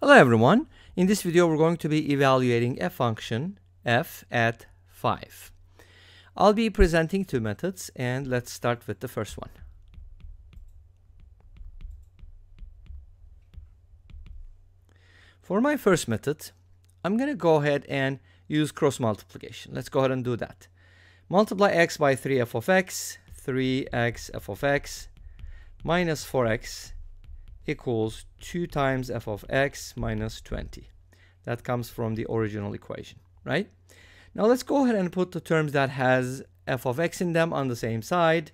Hello everyone. In this video we're going to be evaluating a function f at 5. I'll be presenting two methods and let's start with the first one. For my first method, I'm going to go ahead and use cross multiplication. Let's go ahead and do that. Multiply x by 3f of x, 3x f of x, minus 4x equals 2 times f of x minus 20. That comes from the original equation, right? Now let's go ahead and put the terms that has f of x in them on the same side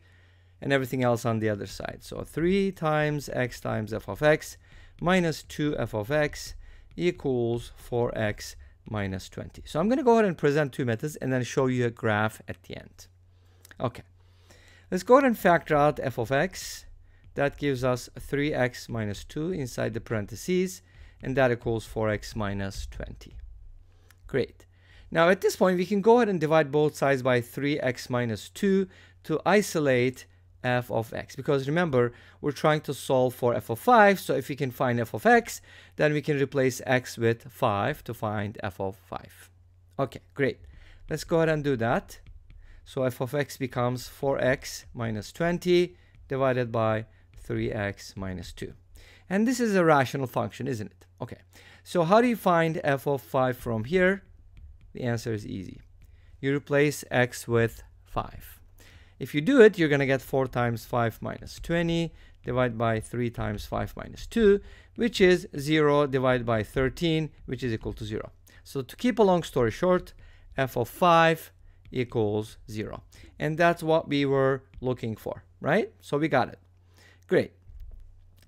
and everything else on the other side. So 3 times x times f of x minus 2f of x equals 4x minus 20. So I'm going to go ahead and present two methods and then show you a graph at the end. Okay, let's go ahead and factor out f of x. That gives us 3x minus 2 inside the parentheses, and that equals 4x minus 20. Great. Now at this point, we can go ahead and divide both sides by 3x minus 2 to isolate f of x because remember we're trying to solve for f of 5 so if we can find f of x then we can replace x with 5 to find f of 5 okay great let's go ahead and do that so f of x becomes 4x minus 20 divided by 3x minus 2 and this is a rational function isn't it okay so how do you find f of 5 from here the answer is easy you replace x with 5 if you do it, you're going to get 4 times 5 minus 20 divided by 3 times 5 minus 2, which is 0 divided by 13, which is equal to 0. So to keep a long story short, f of 5 equals 0. And that's what we were looking for, right? So we got it. Great.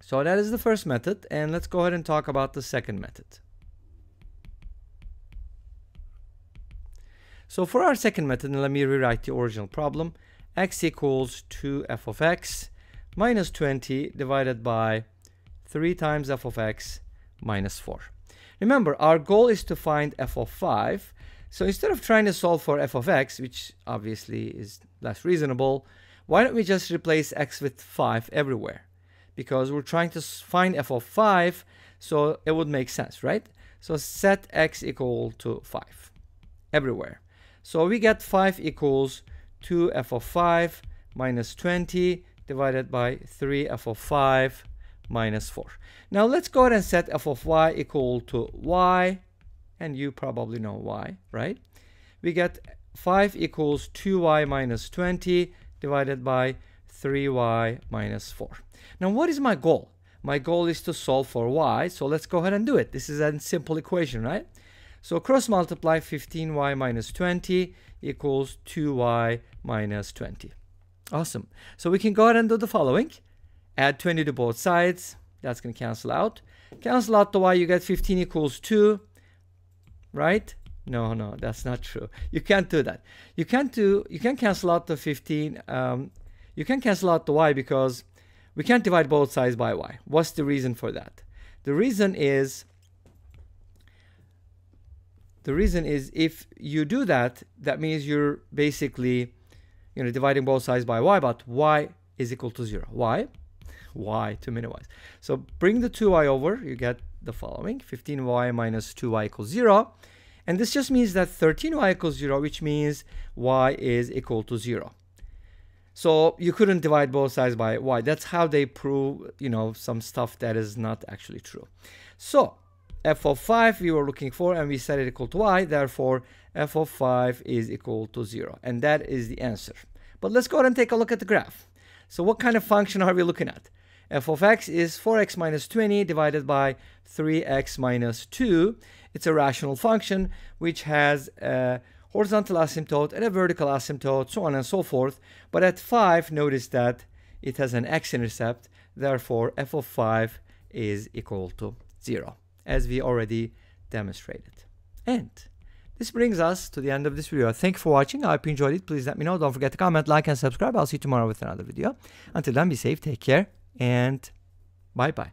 So that is the first method, and let's go ahead and talk about the second method. So for our second method, let me rewrite the original problem x equals 2 f of x minus 20 divided by 3 times f of x minus 4. Remember, our goal is to find f of 5. So instead of trying to solve for f of x, which obviously is less reasonable, why don't we just replace x with 5 everywhere? Because we're trying to find f of 5, so it would make sense, right? So set x equal to 5 everywhere. So we get 5 equals 2 f of 5 minus 20 divided by 3 f of 5 minus 4. Now let's go ahead and set f of y equal to y, and you probably know why, right? We get 5 equals 2y minus 20 divided by 3y minus 4. Now what is my goal? My goal is to solve for y, so let's go ahead and do it. This is a simple equation, right? So cross multiply 15y minus 20 equals 2y minus 20. Awesome. So we can go ahead and do the following. Add 20 to both sides. That's going to cancel out. Cancel out the y, you get 15 equals 2. Right? No, no, that's not true. You can't do that. You can't do, you can cancel out the 15. Um, you can cancel out the y because we can't divide both sides by y. What's the reason for that? The reason is the reason is if you do that, that means you're basically you know, dividing both sides by y, but y is equal to 0. Why? y to minimize. So bring the 2y over, you get the following, 15y minus 2y equals 0. And this just means that 13y equals 0, which means y is equal to 0. So you couldn't divide both sides by y. That's how they prove, you know, some stuff that is not actually true. So f of 5 we were looking for and we set it equal to y therefore f of 5 is equal to 0 and that is the answer but let's go ahead and take a look at the graph so what kind of function are we looking at f of x is 4x minus 20 divided by 3x minus 2 it's a rational function which has a horizontal asymptote and a vertical asymptote so on and so forth but at 5 notice that it has an x-intercept therefore f of 5 is equal to 0 as we already demonstrated. And this brings us to the end of this video. Thank you for watching. I hope you enjoyed it. Please let me know. Don't forget to comment, like, and subscribe. I'll see you tomorrow with another video. Until then, be safe, take care, and bye-bye.